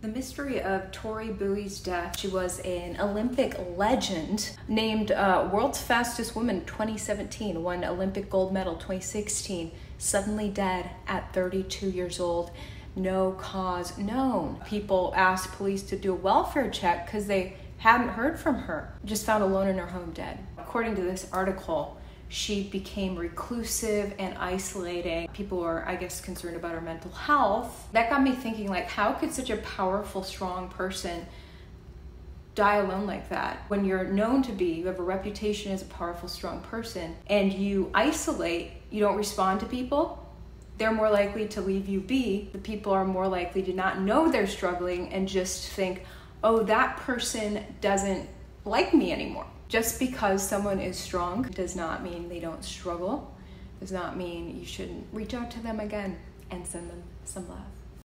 The mystery of Tori Bowie's death. She was an Olympic legend, named uh, World's Fastest Woman 2017, won Olympic gold medal 2016, suddenly dead at 32 years old. No cause known. People asked police to do a welfare check because they hadn't heard from her. Just found alone in her home dead. According to this article, she became reclusive and isolating. People were, I guess, concerned about her mental health. That got me thinking, like, how could such a powerful, strong person die alone like that? When you're known to be, you have a reputation as a powerful, strong person, and you isolate, you don't respond to people, they're more likely to leave you be. The people are more likely to not know they're struggling and just think, oh, that person doesn't like me anymore. Just because someone is strong does not mean they don't struggle, does not mean you shouldn't reach out to them again and send them some love.